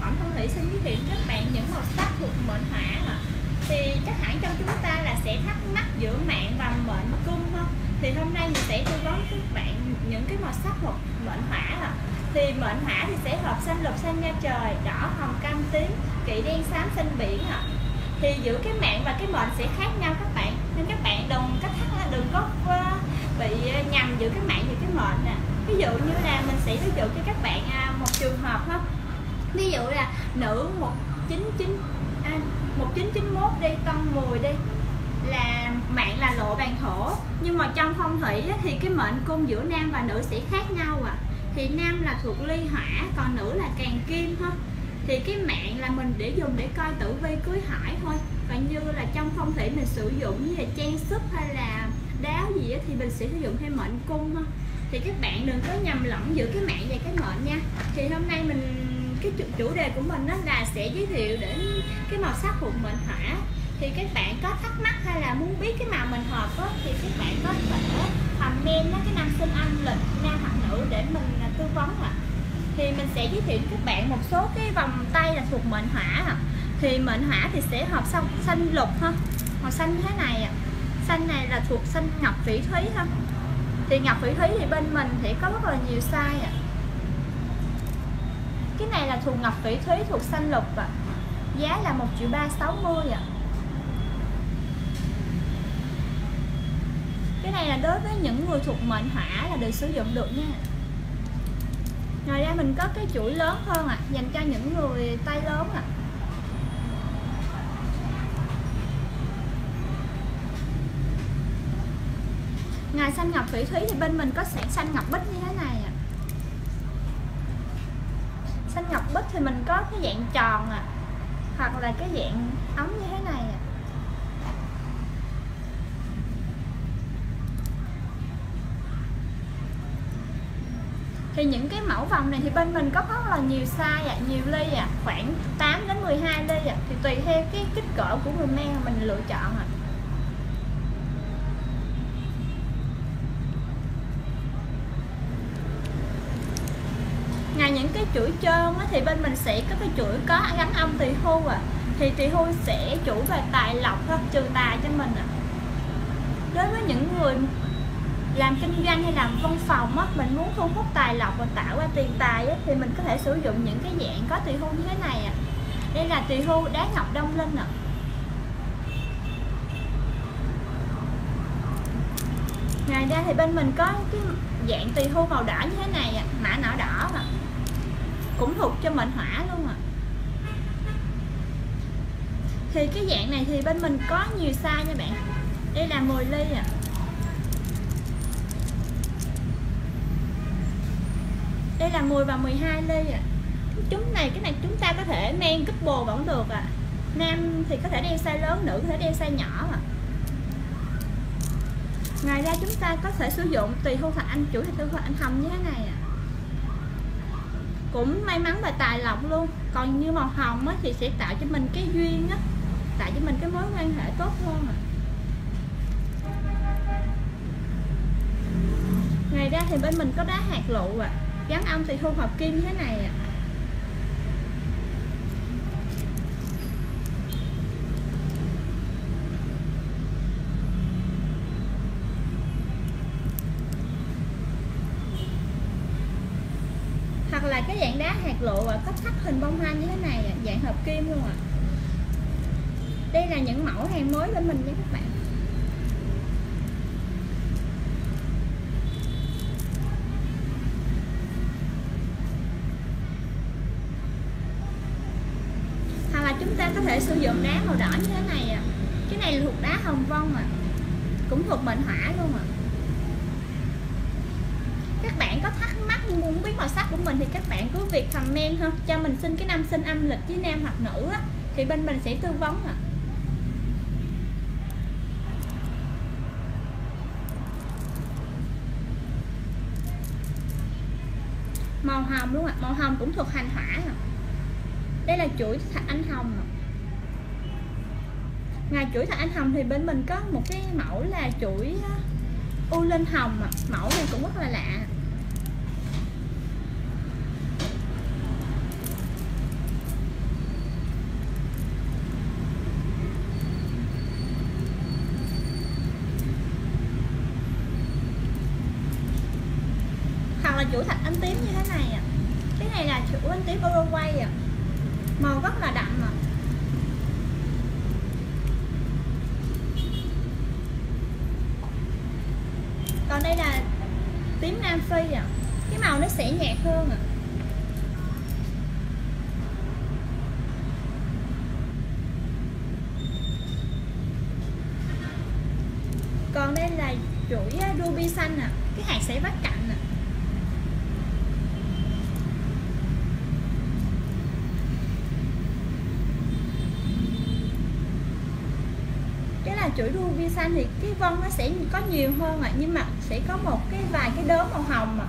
phẩm phong thủy xin giới thiệu các bạn, những màu sắc thuộc mệnh hỏa ạ. Thì chắc hẳn trong chúng ta là sẽ thắc mắc giữa mạng và mệnh cung không? Thì hôm nay mình sẽ tư vấn các bạn những cái màu sắc thuộc mệnh hỏa là thì mệnh hỏa thì sẽ hợp xanh lục xanh da trời, đỏ hồng cam tím kỵ đen xám xanh biển ạ. Thì giữa cái mạng và cái mệnh sẽ khác nhau các bạn. Nên các bạn đừng cách thắc đừng có ờ, bị ờ, nhầm giữa cái mạng và cái mệnh nè. Ví dụ như là mình sẽ ví dụ cho các bạn à, một trường hợp ha ví dụ là nữ 199 à, 1991 đi con 10 đi là mạng là lộ bàn thổ. Nhưng mà trong phong thủy thì cái mệnh cung giữa nam và nữ sẽ khác nhau à. Thì nam là thuộc ly hỏa còn nữ là càng kim thôi thì cái mạng là mình để dùng để coi tử vi cưới hỏi thôi. Còn như là trong phong thủy mình sử dụng như là trang sức hay là đáo gì đó, thì mình sẽ sử dụng thêm mệnh cung thôi thì các bạn đừng có nhầm lẫn giữa cái mạng và cái mệnh nha. Thì hôm nay mình cái chủ, chủ đề của mình đó là sẽ giới thiệu đến cái màu sắc của mệnh hỏa thì các bạn có thắc mắc hay là muốn biết cái màu mình hợp đó, thì các bạn có thể comment đó cái năm sinh âm lịch nam hoặc nữ để mình à, tư vấn ạ. Thì mình sẽ giới thiệu các bạn một số cái vòng tay là thuộc mệnh hỏa thì mệnh hỏa thì sẽ hợp xong xanh lục ha màu xanh thế này ạ. Xanh này là thuộc xanh ngọc phỉ thúy ha. Thì ngọc phỉ thúy thì bên mình thì có rất là nhiều size ạ. à cái này là thuộc ngọc thủy thúy thuộc xanh lục ạ à. giá là một triệu ba sáu mươi ạ cái này là đối với những người thuộc mệnh hỏa là được sử dụng được nha ngoài ra mình có cái chuỗi lớn hơn ạ à, dành cho những người tay lớn ạ à. Ngoài xanh ngọc thủy thúy thì bên mình có sản xanh ngọc bích như thế này à. Xanh ngọc bích thì mình có cái dạng tròn à Hoặc là cái dạng ống như thế này à. thì những cái mẫu vòng này thì bên mình có rất là nhiều size ạ, à, nhiều ly ạ, à, khoảng 8 đến 12 ly ạ. À. Thì tùy theo cái kích cỡ của người mang mình lựa chọn ạ. À. ngoài những cái chuỗi trơn á, thì bên mình sẽ có cái chuỗi có gắn âm tỳ hưu à. Thì tỳ hưu sẽ chủ về tài lộc thôi trừ tài cho mình à. Đối với những người làm kinh doanh hay làm văn phòng á mình muốn thu hút tài lộc và tạo ra tiền tài á, thì mình có thể sử dụng những cái dạng có tỳ hưu như thế này à. Đây là tỳ hưu đá ngọc đông linh ạ. À. ngoài ra thì bên mình có cái dạng tỳ hưu màu đỏ như thế này à, mã nỏ đỏ mà cũng thuộc cho mệnh hỏa luôn à. Thì cái dạng này thì bên mình có nhiều size nha bạn. Đây là 10 ly à. Đây là 10 và 12 ly à. Chúng này, cái này chúng ta có thể men couple vẫn được à. Nam thì có thể đeo size lớn, nữ có thể đeo size nhỏ à. Ngoài ra chúng ta có thể sử dụng tùy hôn thành anh, chủ hay tư thành anh hồng như thế này à cũng may mắn và tài lộc luôn. Còn như màu hồng á, thì sẽ tạo cho mình cái duyên á tạo cho mình cái mối quan hệ tốt hơn à. ngoài ra thì bên mình có đá hạt lụ à gắn ong thì thu hợp kim thế này à hoặc là cái dạng đá hạt lộ có thắt hình bông hoa như thế này dạng hợp kim luôn ạ à. đây là những mẫu hàng mới bên mình nha các bạn hoặc là chúng ta có thể sử dụng đá màu đỏ như thế này à. cái này là thuộc đá hồng vong à cũng thuộc mệnh hỏa luôn à các bạn có thắc mắc muốn biết màu sắc của mình thì các bạn cứ việc comment ha cho mình xin cái năm sinh âm lịch với nam hoặc nữ á, thì bên mình sẽ tư vấn ạ à. màu hồng luôn ạ à. màu hồng cũng thuộc hành hỏa à. đây là chuỗi thạch anh hồng à. ngoài chuỗi thạch anh hồng thì bên mình có một cái mẫu là chuỗi u linh hồng à. mẫu này cũng rất là lạ là chuỗi thạch anh tím như thế này à sữa này là Uruguay à. Màu rất là đậm à còn đây là tím Nam Phi à. Cái màu nó sẽ nhạt hơn à. Còn đây là chuỗi à, ruby xanh à. Cái hạt sẽ vắt cạnh à cái là chuỗi ruby xanh thì cái vân nó sẽ có nhiều hơn à nhưng mà sẽ có một cái vài cái đốm màu hồng à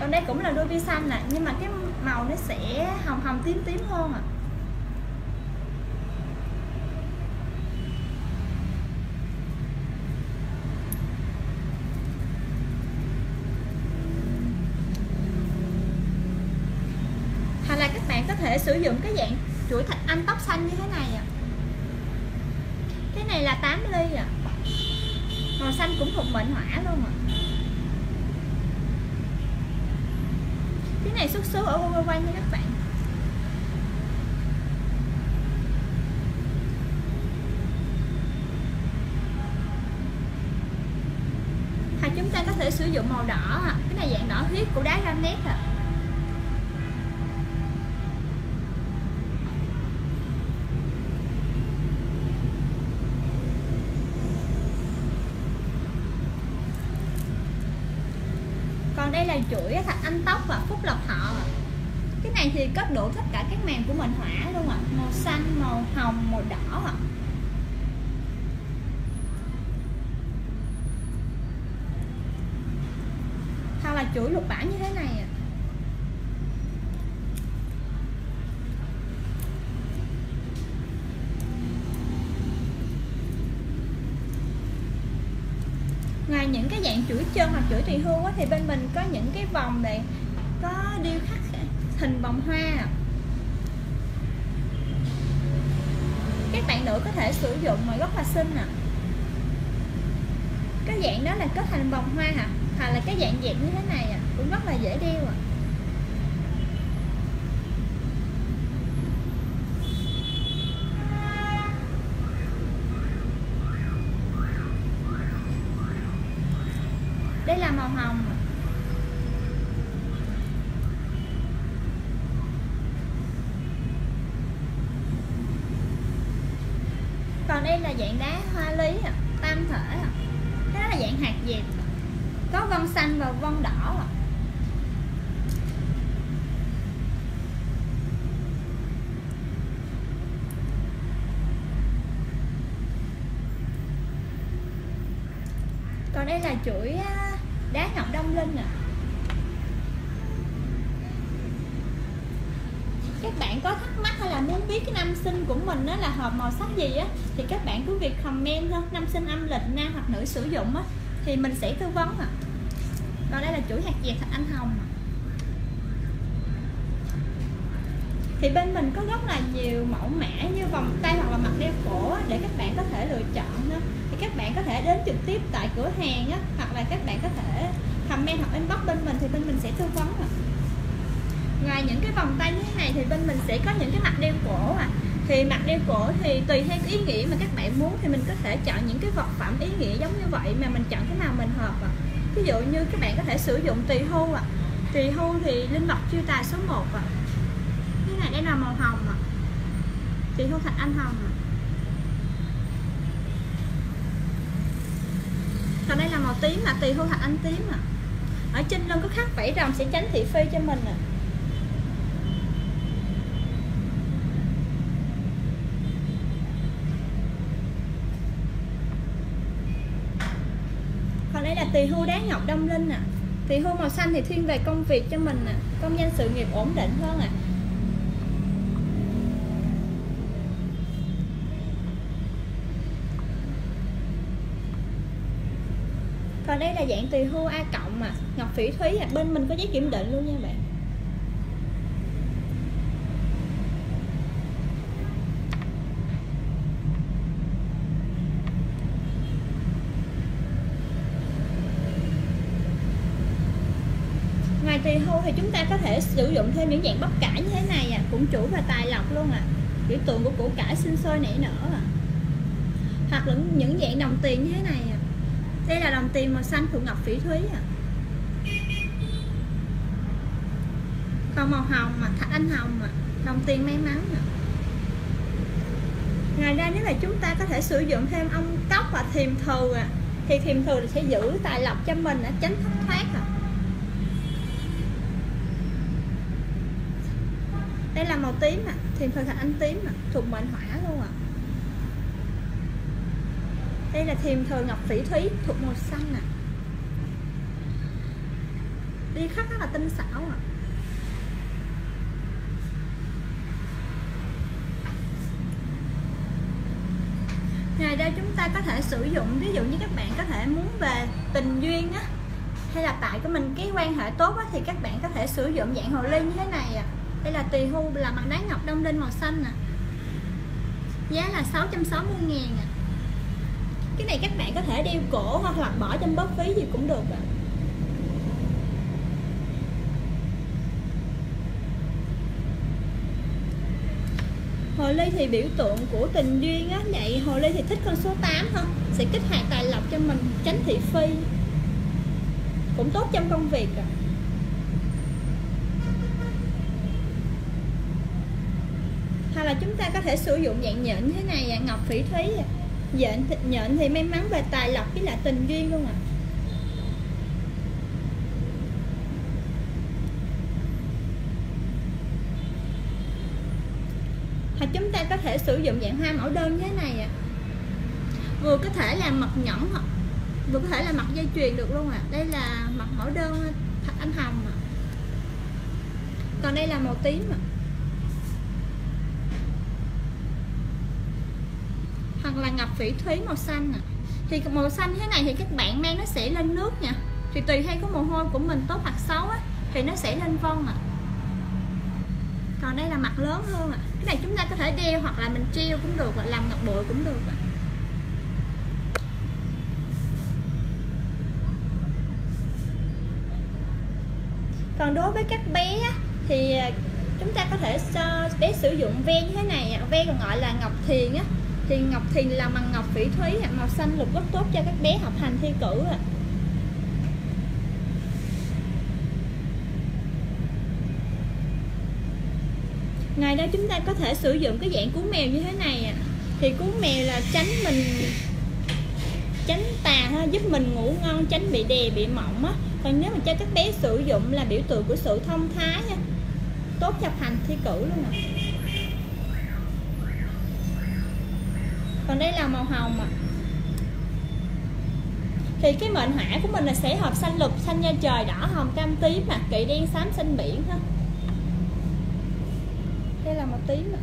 còn đây cũng là ruby xanh à nhưng mà cái màu nó sẽ hồng hồng tím tím hơn à hoặc là các bạn có thể sử dụng cái dạng chuỗi thạch anh tóc xanh như thế này à cái này là 8 ly à màu xanh cũng thuộc mệnh hỏa luôn à cái này xuất xứ ở Uruguay nha các bạn. Hoặc chúng ta có thể sử dụng màu đỏ cái này dạng đỏ huyết của đá granite à còn đây là chuỗi thạch anh tóc và phúc lộc thọ cái này thì có đủ tất cả các màng của mình hỏa luôn ạ à. màu xanh, màu hồng, màu đỏ ạ à. hoặc là chuỗi lục bản như thế này à. ngoài những cái dạng chuỗi chân hoặc chuỗi tùy hưu á, thì bên mình có những cái vòng này có điêu khắc hình vòng hoa. Các bạn nữ có thể sử dụng mà rất là xinh nè. À. cái dạng đó là kết thành vòng hoa hả? Hoặc là cái dạng dẹp như thế này à, cũng rất là dễ đeo à. Đây là màu hồng. Còn đây là dạng đá hoa lý tam thể cái đó là dạng hạt dẹp có vân xanh và vân đỏ còn đây là chuỗi đá ngọc đông linh nè các bạn có thắc mắc hay là muốn biết cái năm sinh của mình nó là hợp màu sắc gì á, thì các bạn cứ việc comment thôi năm sinh âm lịch, nam hoặc nữ sử dụng á, thì mình sẽ tư vấn à. còn đây là chuỗi hạt dẹt thạch anh hồng à. thì bên mình có rất là nhiều mẫu mã như vòng tay hoặc là mặt đeo cổ để các bạn có thể lựa chọn nữa các bạn có thể đến trực tiếp tại cửa hàng á, hoặc là các bạn có thể comment hoặc inbox bên mình thì bên mình sẽ tư vấn à. ngoài những cái vòng tay như thế này thì bên mình sẽ có những cái mặt đeo cổ à thì mặt đeo cổ thì tùy theo ý nghĩa mà các bạn muốn thì mình có thể chọn những cái vật phẩm ý nghĩa giống như vậy mà mình chọn cái nào mình hợp à. ví dụ như các bạn có thể sử dụng tùy hưu à tùy hưu thì linh vật chiêu tài số 1 à cái này đây là màu hồng à tùy hưu thạch anh hồng à còn đây là màu tím là tùy hưu thạch anh tím à ở trên lưng có khắc vảy rồng sẽ tránh thị phi cho mình à còn đây là tỳ hưu đá ngọc đông linh à. tỳ hưu màu xanh thì thiên về công việc cho mình à. công danh sự nghiệp ổn định hơn à còn đây là dạng tùy hưu a cộng mà. Ngọc phỉ thúy à. bên mình có giấy kiểm định luôn nha bạn. Ngoài tùy hưu thì chúng ta có thể sử dụng thêm những dạng bắp cải như thế này à, cũng chủ và tài lộc luôn à. Biểu tượng của củ cải sinh sôi nảy nở à. Hoặc là những dạng đồng tiền như thế này à đây là đồng tiền màu xanh thuộc ngọc phỉ thúy à? Còn màu hồng mà thạch anh hồng mà đồng tiền may mắn à? Ngoài ra nếu là chúng ta có thể sử dụng thêm ong cốc và thiềm thù à thì thiềm thù sẽ giữ tài lộc cho mình à, tránh thất thoát à. Đây là màu tím à thiềm thù thạch anh tím à thuộc mệnh hỏa luôn à đây là thiềm thờ ngọc phỉ thúy thuộc màu xanh à đi khắc rất là tinh xảo à ngày đây chúng ta có thể sử dụng ví dụ như các bạn có thể muốn về tình duyên á hay là tại của mình cái quan hệ tốt á, thì các bạn có thể sử dụng dạng hồ ly như thế này à. đây là tùy hưu là mặt đá ngọc đông linh màu xanh nè à. giá là 660 ngàn à cái này các bạn có thể đeo cổ hoặc là bỏ trong bóp phí gì cũng được à. hồ ly thì biểu tượng của tình duyên á vậy hồ ly thì thích con số 8 không? sẽ kích hoạt tài lộc cho mình tránh thị phi cũng tốt trong công việc à. hoặc là chúng ta có thể sử dụng dạng nhện như thế này à, ngọc phỉ thúy à nhện nhện thì may mắn về tài lộc với lại tình duyên luôn à hoặc chúng ta có thể sử dụng dạng hoa mẫu đơn như thế này ạ à. vừa có thể là mặt nhẫn hoặc vừa có thể là mặt dây chuyền được luôn ạ à. đây là mặt mẫu đơn anh hồng à. còn đây là màu tím à. Hoặc là ngọc phỉ thúy màu xanh à. thì màu xanh thế này thì các bạn mang nó sẽ lên nước nha thì tùy theo cái mồ hôi của mình, tốt hoặc xấu á, thì nó sẽ lên vân à còn đây là mặt lớn hơn ạ à. cái này chúng ta có thể đeo hoặc là mình treo cũng được và làm ngọc bội cũng được ạ à. còn đối với các bé thì à, chúng ta có thể cho bé sử dụng ve như thế này ve còn gọi là ngọc thiền á thì ngọc thìn là bằng ngọc phỉ thúy màu xanh lục rất tốt cho các bé học hành thi cử ạ. Ngày đó chúng ta có thể sử dụng cái dạng cuốn mèo như thế này thì cuốn mèo là tránh mình, tránh tà ha, giúp mình ngủ ngon, tránh bị đè, bị mỏng á. Còn nếu mà cho các bé sử dụng là biểu tượng của sự thông thái nha. Tốt cho hành thi cử luôn nè còn đây là màu hồng à thì cái mệnh hỏa của mình là sẽ hợp xanh lục, xanh da trời, đỏ, hồng, cam, tím mà kỵ đen, xám, xanh biển ha đây là màu tím à.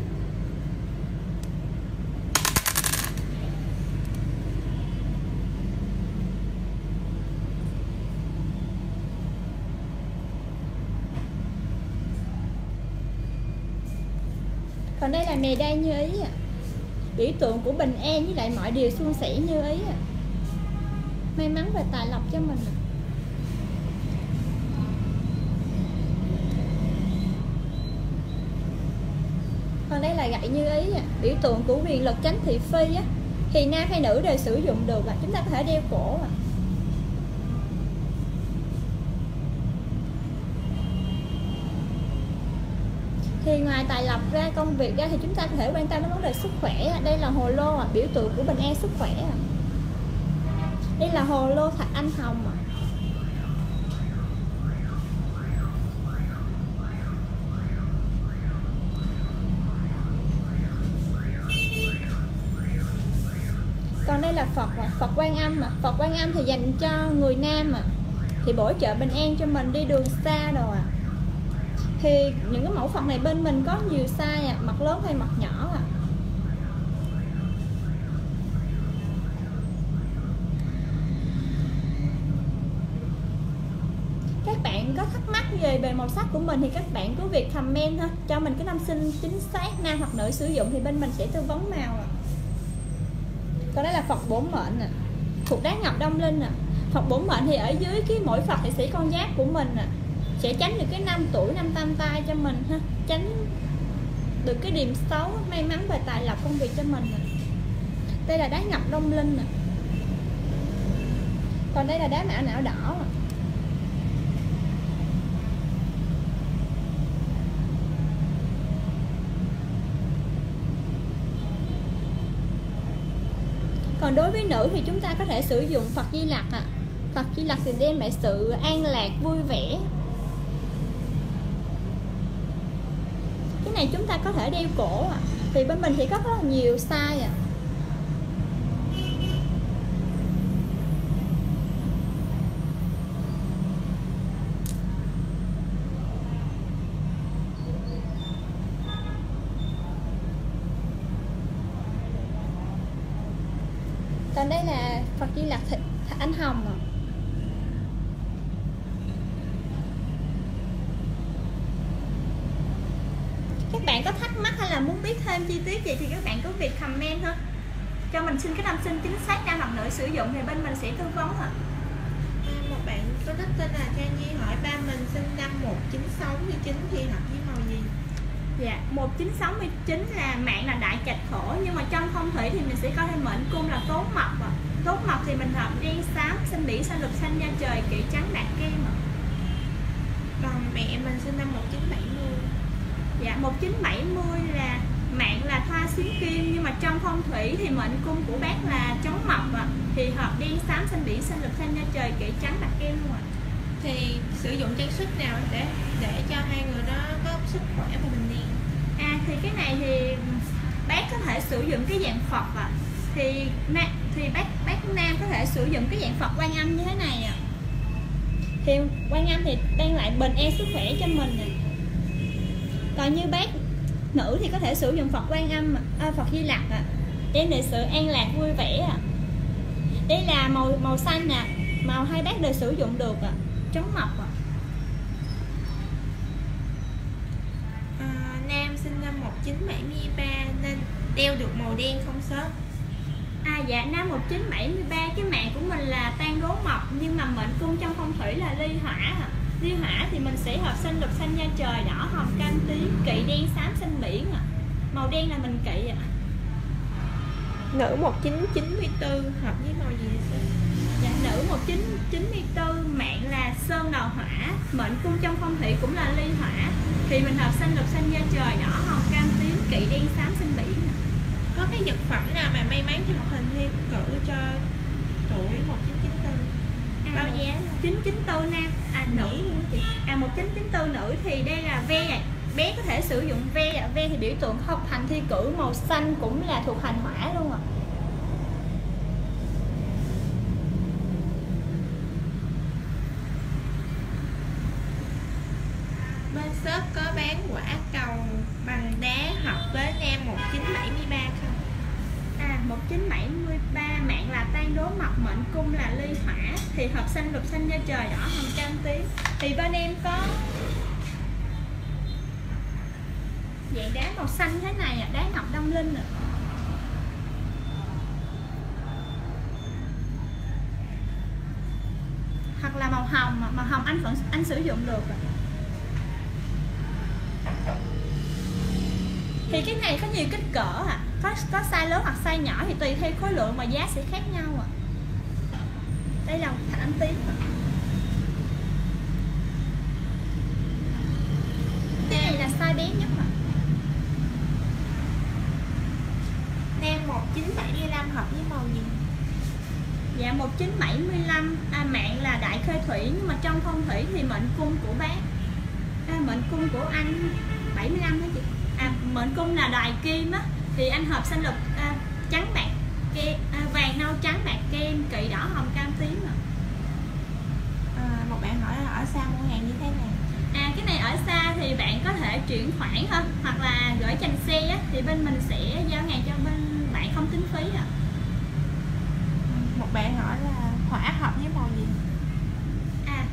còn đây là mè đen như ý à biểu tượng của bình an với lại mọi điều suôn sẻ như ý à. may mắn và tài lộc cho mình à. còn đây là gậy như ý à. biểu tượng của quyền lực tránh thị phi á thì nam hay nữ đều sử dụng được à. chúng ta có thể đeo cổ à. Thì ngoài tài lộc ra công việc ra thì chúng ta có thể quan tâm đến vấn đề sức khỏe đây là hồ lô à, biểu tượng của bình an e sức khỏe à. đây là hồ lô thạch anh hồng à. còn đây là Phật à. Phật quan âm mà Phật quan âm thì dành cho người nam mà thì bổ trợ bình an cho mình đi đường xa rồi à thì những cái mẫu Phật này bên mình có nhiều size à, mặt lớn hay mặt nhỏ à các bạn có thắc mắc về về màu sắc của mình thì các bạn cứ việc comment ha cho mình cái năm sinh chính xác nam hoặc nữ sử dụng thì bên mình sẽ tư vấn màu à còn đây là Phật bốn mệnh à. thuộc đá ngọc đông linh à Phật bốn mệnh thì ở dưới cái mỗi Phật thì sẽ con giáp của mình à sẽ tránh được cái năm tuổi, năm tam tai cho mình ha. Tránh được cái điểm xấu, may mắn và tài lộc công việc cho mình nè. Đây là đá ngọc đông linh nè. Còn đây là đá mã não đỏ còn đối với nữ thì chúng ta có thể sử dụng Phật Di Lặc ạ. À. Phật Di Lặc thì đem lại sự an lạc, vui vẻ cái này chúng ta có thể đeo cổ à. thì bên mình thì có rất là nhiều size à còn đây là Phật Di Lặc anh hồng à. các bạn có thắc mắc hay là muốn biết gì thì các bạn cứ việc comment thôi cho mình xin cái năm sinh chính xác nam hoặc nữ sử dụng thì bên mình sẽ tư vấn ạ à. một bạn có đích tên là Trang Nhi hỏi ba mình sinh năm 1969 thì học với màu gì Dạ, 1969 là mạng là đại trạch thổ Nhưng mà trong phong thủy thì mình sẽ có thêm mệnh cung là tố mộc à. Tố mộc thì mình hợp đen xám, xanh biển, xanh lục, xanh da trời, kỵ trắng, bạc kem à. Còn mẹ mình sinh năm 1970 Dạ, 1970 là mạng là thoa xuyến kim Nhưng mà trong phong thủy thì mệnh cung của bác là trống mộc à. Thì hợp đen xám, xanh biển, xanh lục, xanh da trời, kỵ trắng, bạc kem luôn ạ à. Thì sử dụng trang sức nào để để cho hai người đó có sức khỏe và bình yên à thì cái này thì bác có thể sử dụng cái dạng phật à thì thì bác bác nam có thể sử dụng cái dạng phật quan âm như thế này à thì quan âm thì đang lại bình an sức khỏe cho mình à. còn như bác nữ thì có thể sử dụng phật quan âm à, phật di lặc à đem lại sự an lạc vui vẻ à đây là màu màu xanh nè à. màu hai bác đều sử dụng được à chống mọc à nam sinh năm 1973 nên đeo được màu đen không sớm À dạ năm 1973 cái mạng của mình là tan đố mộc nhưng mà mệnh cung trong phong thủy là ly hỏa à. Ly hỏa thì mình sẽ hợp xanh lục xanh da trời đỏ hồng cam Màu đen là mình kỵ à. Nữ 1994 hợp với màu gì vậy Dạ nữ 1994 mạng là sơn đầu hỏa. Mệnh cung trong phong thủy cũng là ly hỏa. Thì mình hợp xanh lục xanh da trời đỏ hồng cam tím kỵ đen xám xanh biển Có cái vật phẩm nào mà may mắn chụp hình hay cử cho tuổi 1994 à, Bao giá 994 nam. À nữ. À 1994 nữ thì đây là ve Bé có thể sử dụng ve Ve thì biểu tượng học hành thi cử Màu xanh cũng là thuộc hành hỏa luôn ạ à. shop có bán quả cầu bằng đá hợp với nam 1973 không? À 1973 mạng là tan đố mộc mệnh cung là ly hỏa thì hợp xanh lục xanh da trời đỏ hồng cam tím thì bên em có dạng đá màu xanh thế này à, đá ngọc đông linh à. hoặc là màu hồng màu hồng anh vẫn anh sử dụng được à. thì cái này có nhiều kích cỡ à có có size lớn hoặc size nhỏ thì tùy theo khối lượng mà giá sẽ khác nhau à đây là thạch anh tím à. cái này là size bé nhất mà Nam 1975 hợp với màu gì? Dạ 1975 à, Mạng là đại khơi thủy Nhưng mà trong phong thủy thì mệnh cung của bác à, Mệnh cung của anh 75 hả chị? à, mệnh cung là đài kim á thì anh hợp xanh lục à, trắng bạc kem à, vàng nâu trắng bạc kem kỵ đỏ hồng cam tím à. À, một bạn hỏi là ở xa mua hàng như thế nào à cái này ở xa thì bạn có thể chuyển khoản thôi hoặc là gửi chành xe á, thì bên mình sẽ giao hàng cho phí ạ à? Một bạn hỏi là hỏa hợp với màu gì? À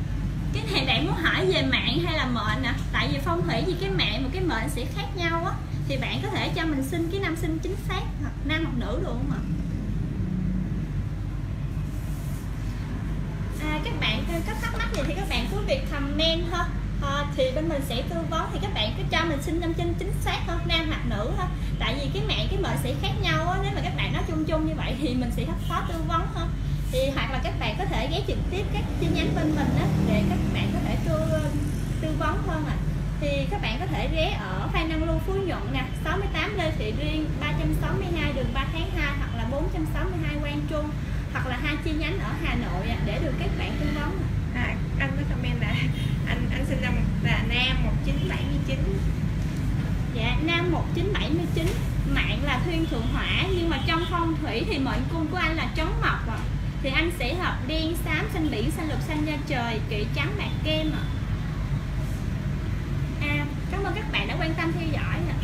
cái này bạn muốn hỏi về mạng hay là mệnh à tại vì phong thủy thì cái mạng và cái mệnh sẽ khác nhau á. Thì bạn có thể cho mình xin cái năm sinh chính xác hoặc nam hoặc nữ được không ạ? À, các bạn có thắc mắc gì thì các bạn cứ việc comment thôi à, thì bên mình sẽ tư vấn thì các bạn cứ cho mình xin năm trên chính xác hơn nam hoặc nữ thôi. Tại vì cái mạng cái mệnh sẽ khác nhau á nếu mà các bạn nói chung chung như vậy thì mình sẽ khó tư vấn hơn thì hoặc là các bạn có thể ghé trực tiếp các chi nhánh bên mình á để các bạn có thể tư ờ, tư vấn hơn à thì các bạn có thể ghé ở Phan Đăng Lưu Phú Nhuận nè 68 Lê Thị Riêng 362 đường 3 tháng 2 hoặc là 462 Quang Trung hoặc là hai chi nhánh ở Hà Nội để được các bạn tư vấn à, anh mới comment là anh anh sinh năm là nam 1979 dạ nam 1979 mạng là thiên thượng hỏa nhưng mà trong phong thủy thì mệnh cung của anh là trống mộc ạ à. thì anh sẽ hợp đen xám xanh biển xanh lục xanh da trời kỵ trắng bạc kem ạ à. à, cảm ơn các bạn đã quan tâm theo dõi ạ à.